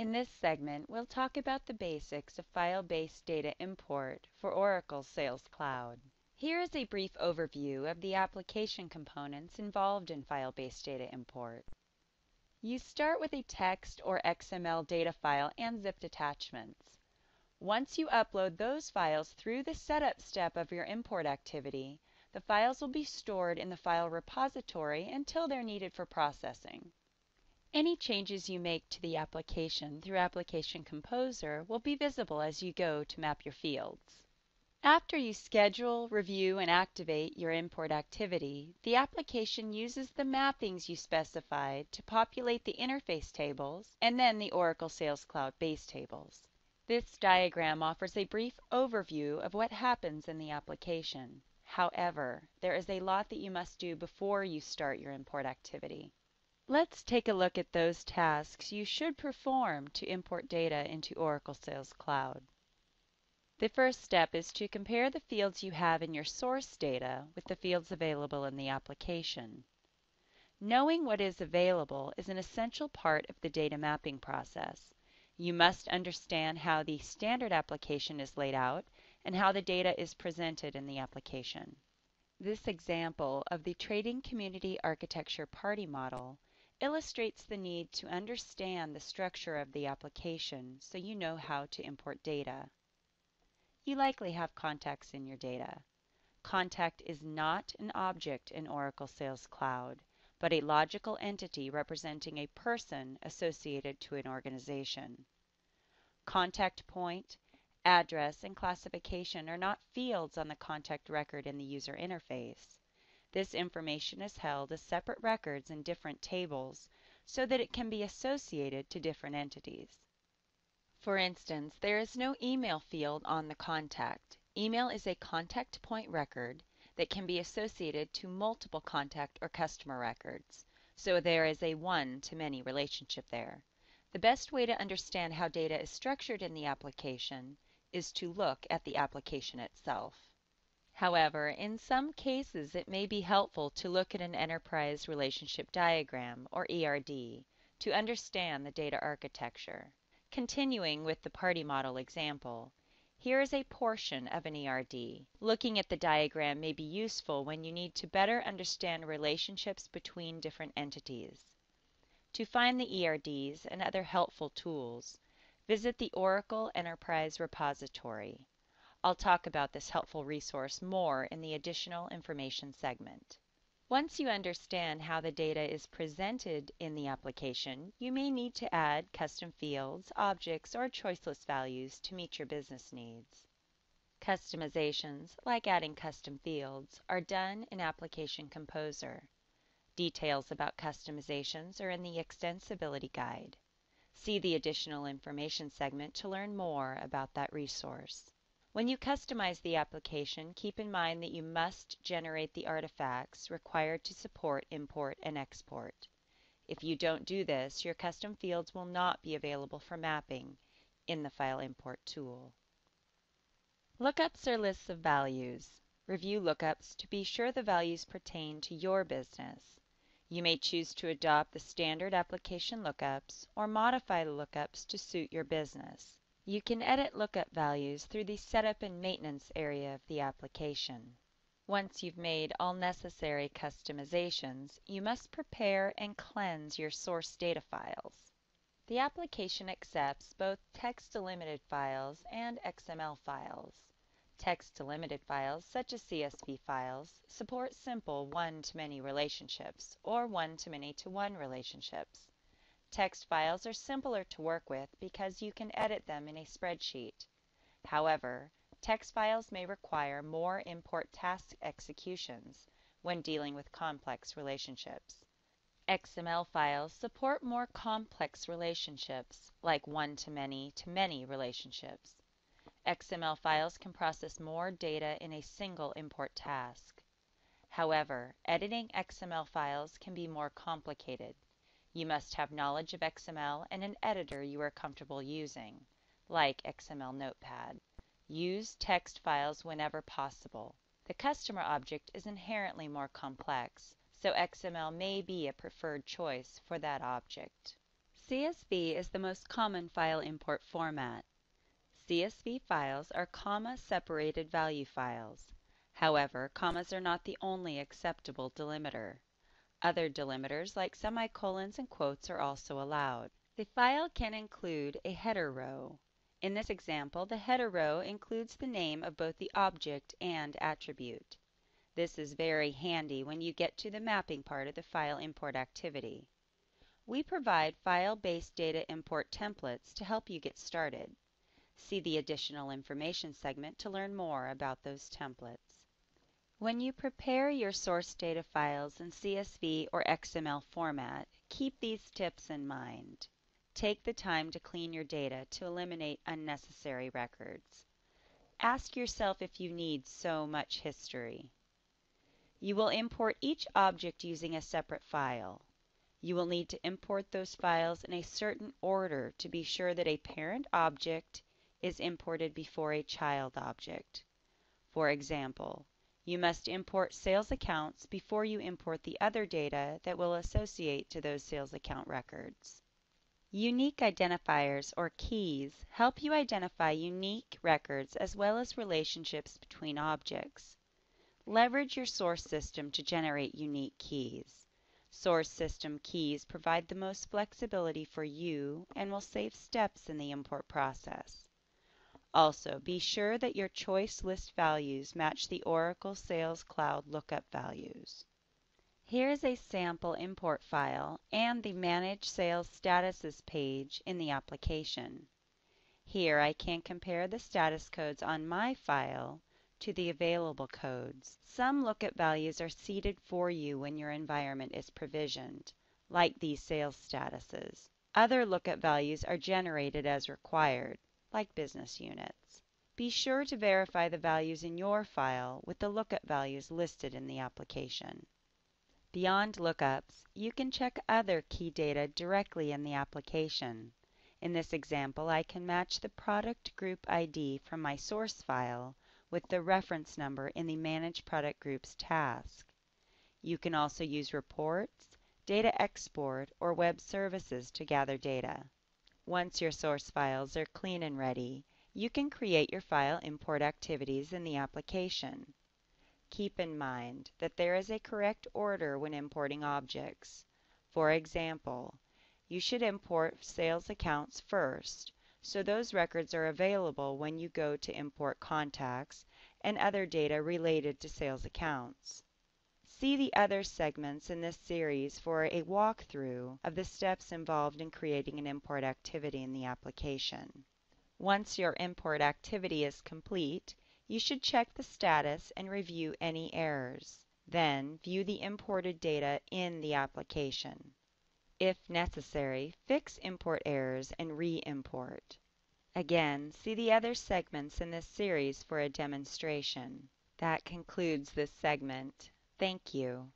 In this segment, we'll talk about the basics of file-based data import for Oracle Sales Cloud. Here is a brief overview of the application components involved in file-based data import. You start with a text or XML data file and zipped attachments. Once you upload those files through the setup step of your import activity, the files will be stored in the file repository until they're needed for processing. Any changes you make to the application through Application Composer will be visible as you go to map your fields. After you schedule, review, and activate your import activity, the application uses the mappings you specified to populate the interface tables and then the Oracle Sales Cloud base tables. This diagram offers a brief overview of what happens in the application. However, there is a lot that you must do before you start your import activity. Let's take a look at those tasks you should perform to import data into Oracle Sales Cloud. The first step is to compare the fields you have in your source data with the fields available in the application. Knowing what is available is an essential part of the data mapping process. You must understand how the standard application is laid out and how the data is presented in the application. This example of the Trading Community Architecture Party Model illustrates the need to understand the structure of the application so you know how to import data. You likely have contacts in your data. Contact is not an object in Oracle Sales Cloud, but a logical entity representing a person associated to an organization. Contact point, address, and classification are not fields on the contact record in the user interface. This information is held as separate records in different tables so that it can be associated to different entities. For instance, there is no email field on the contact. Email is a contact point record that can be associated to multiple contact or customer records, so there is a one-to-many relationship there. The best way to understand how data is structured in the application is to look at the application itself. However, in some cases it may be helpful to look at an enterprise relationship diagram, or ERD, to understand the data architecture. Continuing with the party model example, here is a portion of an ERD. Looking at the diagram may be useful when you need to better understand relationships between different entities. To find the ERDs and other helpful tools, visit the Oracle Enterprise Repository. I'll talk about this helpful resource more in the additional information segment. Once you understand how the data is presented in the application, you may need to add custom fields, objects, or choice list values to meet your business needs. Customizations, like adding custom fields, are done in Application Composer. Details about customizations are in the Extensibility Guide. See the additional information segment to learn more about that resource. When you customize the application, keep in mind that you must generate the artifacts required to support import and export. If you don't do this, your custom fields will not be available for mapping in the File Import tool. Lookups are lists of values. Review lookups to be sure the values pertain to your business. You may choose to adopt the standard application lookups or modify the lookups to suit your business. You can edit lookup values through the Setup and Maintenance area of the application. Once you've made all necessary customizations, you must prepare and cleanse your source data files. The application accepts both text-delimited files and XML files. Text-delimited files, such as CSV files, support simple one-to-many relationships or one-to-many-to-one relationships. Text files are simpler to work with because you can edit them in a spreadsheet. However, text files may require more import task executions when dealing with complex relationships. XML files support more complex relationships, like one-to-many to many relationships. XML files can process more data in a single import task. However, editing XML files can be more complicated. You must have knowledge of XML and an editor you are comfortable using, like XML Notepad. Use text files whenever possible. The customer object is inherently more complex, so XML may be a preferred choice for that object. CSV is the most common file import format. CSV files are comma-separated value files. However, commas are not the only acceptable delimiter. Other delimiters like semicolons and quotes are also allowed. The file can include a header row. In this example, the header row includes the name of both the object and attribute. This is very handy when you get to the mapping part of the file import activity. We provide file-based data import templates to help you get started. See the additional information segment to learn more about those templates. When you prepare your source data files in CSV or XML format, keep these tips in mind. Take the time to clean your data to eliminate unnecessary records. Ask yourself if you need so much history. You will import each object using a separate file. You will need to import those files in a certain order to be sure that a parent object is imported before a child object. For example, you must import sales accounts before you import the other data that will associate to those sales account records. Unique identifiers or keys help you identify unique records as well as relationships between objects. Leverage your source system to generate unique keys. Source system keys provide the most flexibility for you and will save steps in the import process. Also, be sure that your choice list values match the Oracle Sales Cloud lookup values. Here is a sample import file and the Manage Sales Statuses page in the application. Here I can compare the status codes on my file to the available codes. Some lookup values are seeded for you when your environment is provisioned, like these sales statuses. Other lookup values are generated as required, like business units. Be sure to verify the values in your file with the lookup values listed in the application. Beyond lookups, you can check other key data directly in the application. In this example, I can match the product group ID from my source file with the reference number in the Manage Product Groups task. You can also use reports, data export, or web services to gather data. Once your source files are clean and ready, you can create your file import activities in the application. Keep in mind that there is a correct order when importing objects. For example, you should import sales accounts first, so those records are available when you go to import contacts and other data related to sales accounts. See the other segments in this series for a walkthrough of the steps involved in creating an import activity in the application. Once your import activity is complete, you should check the status and review any errors. Then view the imported data in the application. If necessary, fix import errors and re-import. Again, see the other segments in this series for a demonstration. That concludes this segment. Thank you.